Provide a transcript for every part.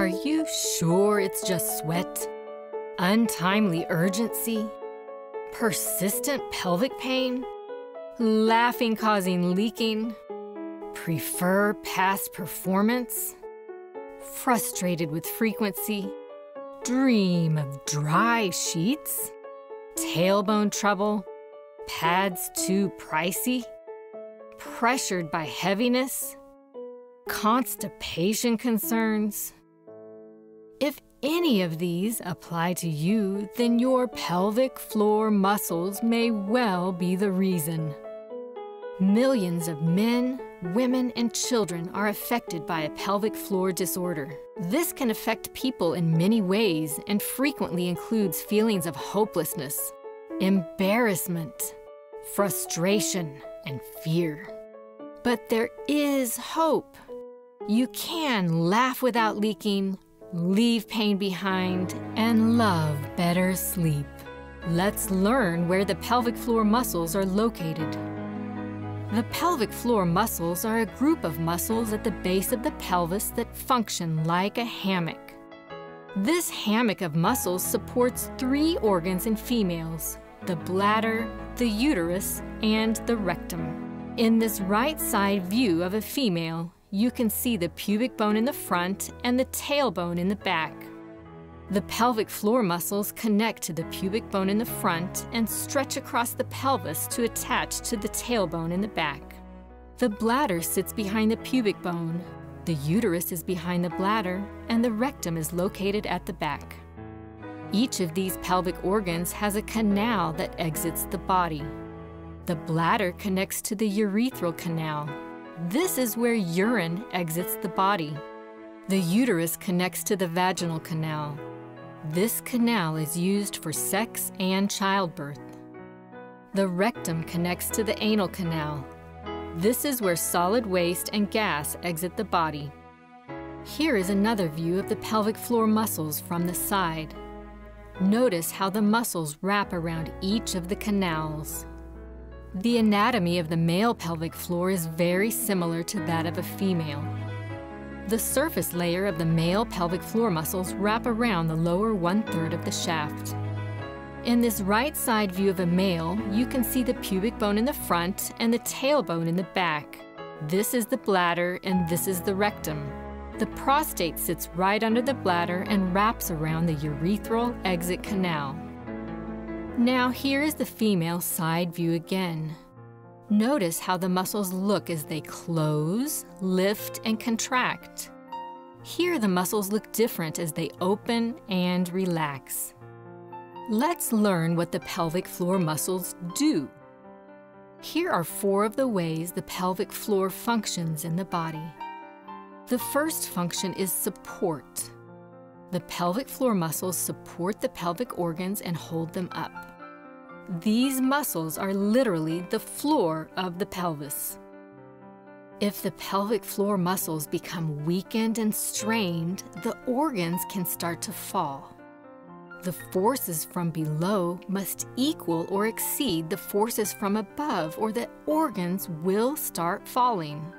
Are you sure it's just sweat? Untimely urgency? Persistent pelvic pain? Laughing causing leaking? Prefer past performance? Frustrated with frequency? Dream of dry sheets? Tailbone trouble? Pads too pricey? Pressured by heaviness? Constipation concerns? Any of these apply to you, then your pelvic floor muscles may well be the reason. Millions of men, women, and children are affected by a pelvic floor disorder. This can affect people in many ways and frequently includes feelings of hopelessness, embarrassment, frustration, and fear. But there is hope. You can laugh without leaking, leave pain behind, and love better sleep. Let's learn where the pelvic floor muscles are located. The pelvic floor muscles are a group of muscles at the base of the pelvis that function like a hammock. This hammock of muscles supports three organs in females the bladder, the uterus, and the rectum. In this right side view of a female, you can see the pubic bone in the front and the tailbone in the back. The pelvic floor muscles connect to the pubic bone in the front and stretch across the pelvis to attach to the tailbone in the back. The bladder sits behind the pubic bone, the uterus is behind the bladder, and the rectum is located at the back. Each of these pelvic organs has a canal that exits the body. The bladder connects to the urethral canal, this is where urine exits the body. The uterus connects to the vaginal canal. This canal is used for sex and childbirth. The rectum connects to the anal canal. This is where solid waste and gas exit the body. Here is another view of the pelvic floor muscles from the side. Notice how the muscles wrap around each of the canals. The anatomy of the male pelvic floor is very similar to that of a female. The surface layer of the male pelvic floor muscles wrap around the lower one-third of the shaft. In this right side view of a male, you can see the pubic bone in the front and the tailbone in the back. This is the bladder and this is the rectum. The prostate sits right under the bladder and wraps around the urethral exit canal. Now here is the female side view again. Notice how the muscles look as they close, lift, and contract. Here the muscles look different as they open and relax. Let's learn what the pelvic floor muscles do. Here are four of the ways the pelvic floor functions in the body. The first function is support. The pelvic floor muscles support the pelvic organs and hold them up. These muscles are literally the floor of the pelvis. If the pelvic floor muscles become weakened and strained, the organs can start to fall. The forces from below must equal or exceed the forces from above, or the organs will start falling.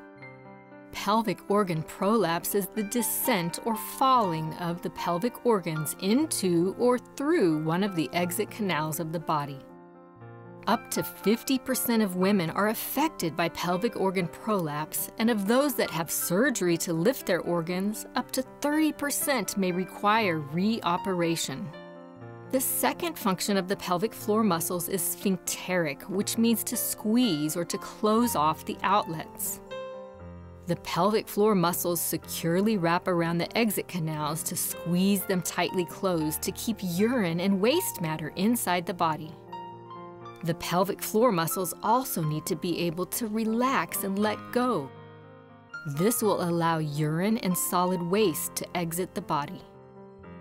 Pelvic organ prolapse is the descent or falling of the pelvic organs into or through one of the exit canals of the body. Up to 50% of women are affected by pelvic organ prolapse, and of those that have surgery to lift their organs, up to 30% may require reoperation. The second function of the pelvic floor muscles is sphincteric, which means to squeeze or to close off the outlets. The pelvic floor muscles securely wrap around the exit canals to squeeze them tightly closed to keep urine and waste matter inside the body. The pelvic floor muscles also need to be able to relax and let go. This will allow urine and solid waste to exit the body.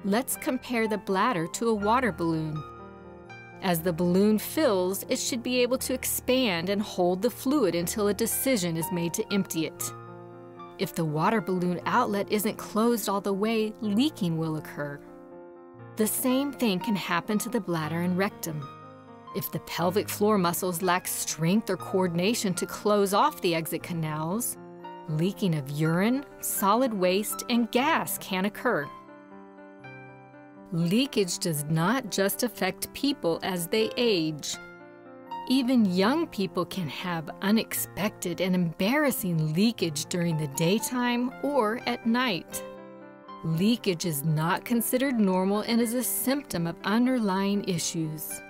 Let's compare the bladder to a water balloon. As the balloon fills, it should be able to expand and hold the fluid until a decision is made to empty it. If the water balloon outlet isn't closed all the way, leaking will occur. The same thing can happen to the bladder and rectum. If the pelvic floor muscles lack strength or coordination to close off the exit canals, Leaking of urine, solid waste, and gas can occur. Leakage does not just affect people as they age. Even young people can have unexpected and embarrassing leakage during the daytime or at night. Leakage is not considered normal and is a symptom of underlying issues.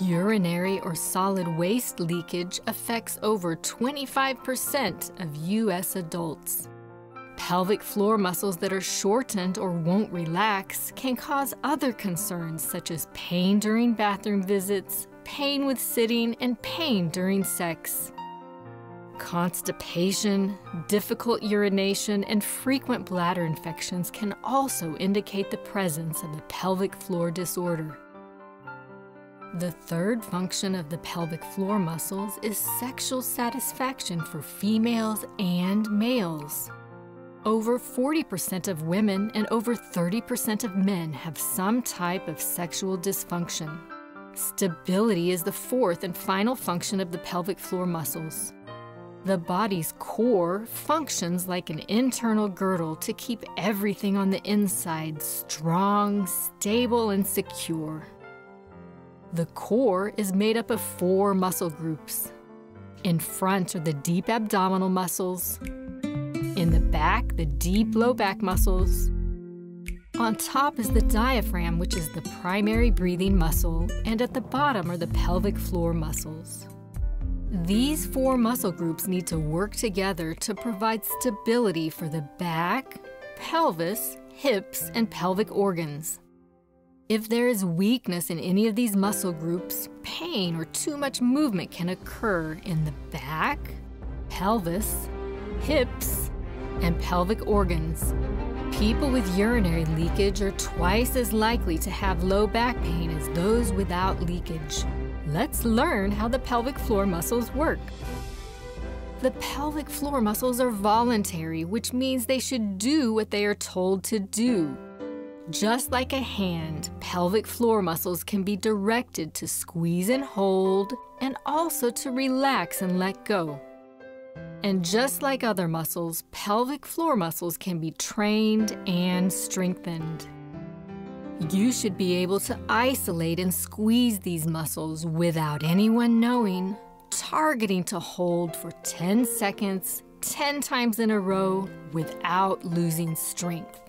Urinary or solid waste leakage affects over 25% of U.S. adults. Pelvic floor muscles that are shortened or won't relax can cause other concerns such as pain during bathroom visits, pain with sitting, and pain during sex. Constipation, difficult urination, and frequent bladder infections can also indicate the presence of a pelvic floor disorder. The third function of the pelvic floor muscles is sexual satisfaction for females and males. Over 40% of women and over 30% of men have some type of sexual dysfunction. Stability is the fourth and final function of the pelvic floor muscles. The body's core functions like an internal girdle to keep everything on the inside strong, stable, and secure. The core is made up of four muscle groups. In front are the deep abdominal muscles, in the back, the deep low back muscles. On top is the diaphragm, which is the primary breathing muscle, and at the bottom are the pelvic floor muscles. These four muscle groups need to work together to provide stability for the back, pelvis, hips, and pelvic organs. If there is weakness in any of these muscle groups, pain or too much movement can occur in the back, pelvis, hips, and pelvic organs. People with urinary leakage are twice as likely to have low back pain as those without leakage. Let's learn how the pelvic floor muscles work. The pelvic floor muscles are voluntary, which means they should do what they are told to do. Just like a hand, pelvic floor muscles can be directed to squeeze and hold, and also to relax and let go. And just like other muscles, pelvic floor muscles can be trained and strengthened. You should be able to isolate and squeeze these muscles without anyone knowing, targeting to hold for 10 seconds, 10 times in a row without losing strength.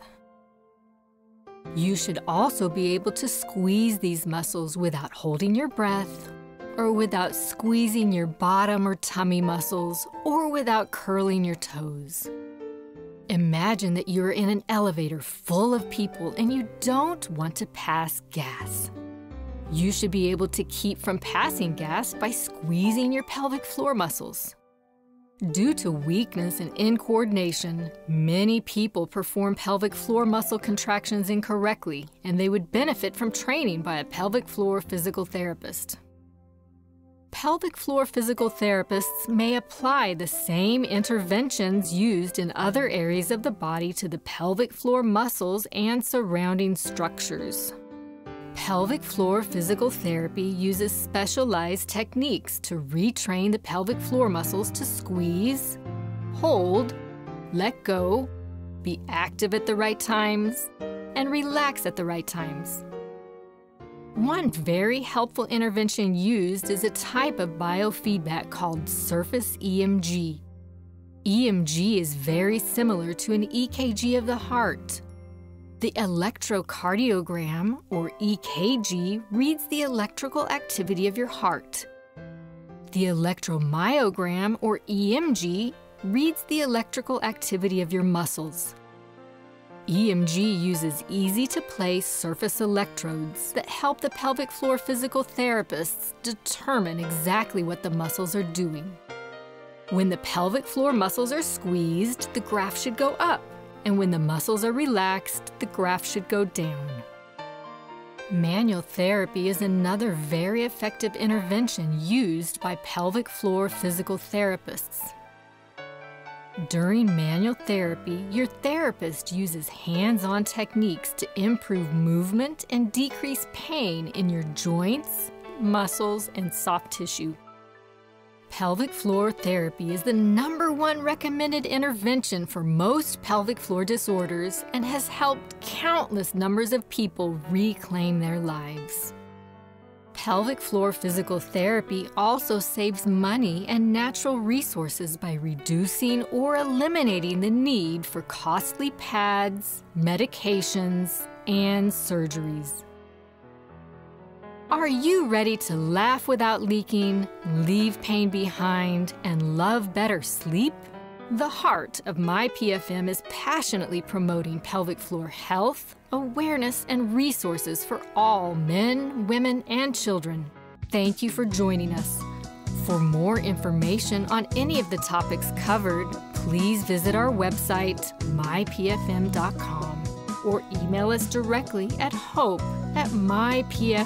You should also be able to squeeze these muscles without holding your breath or without squeezing your bottom or tummy muscles, or without curling your toes. Imagine that you're in an elevator full of people and you don't want to pass gas. You should be able to keep from passing gas by squeezing your pelvic floor muscles. Due to weakness and incoordination, many people perform pelvic floor muscle contractions incorrectly, and they would benefit from training by a pelvic floor physical therapist pelvic floor physical therapists may apply the same interventions used in other areas of the body to the pelvic floor muscles and surrounding structures. Pelvic floor physical therapy uses specialized techniques to retrain the pelvic floor muscles to squeeze, hold, let go, be active at the right times, and relax at the right times. One very helpful intervention used is a type of biofeedback called surface EMG. EMG is very similar to an EKG of the heart. The electrocardiogram, or EKG, reads the electrical activity of your heart. The electromyogram, or EMG, reads the electrical activity of your muscles. EMG uses easy to place surface electrodes that help the pelvic floor physical therapists determine exactly what the muscles are doing. When the pelvic floor muscles are squeezed, the graph should go up, and when the muscles are relaxed, the graph should go down. Manual therapy is another very effective intervention used by pelvic floor physical therapists. During manual therapy, your therapist uses hands on techniques to improve movement and decrease pain in your joints, muscles, and soft tissue. Pelvic floor therapy is the number one recommended intervention for most pelvic floor disorders and has helped countless numbers of people reclaim their lives. Pelvic floor physical therapy also saves money and natural resources by reducing or eliminating the need for costly pads, medications, and surgeries. Are you ready to laugh without leaking, leave pain behind, and love better sleep? The heart of My PFM is passionately promoting pelvic floor health, awareness, and resources for all men, women, and children. Thank you for joining us. For more information on any of the topics covered, please visit our website, mypfm.com, or email us directly at hope at mypfm.com.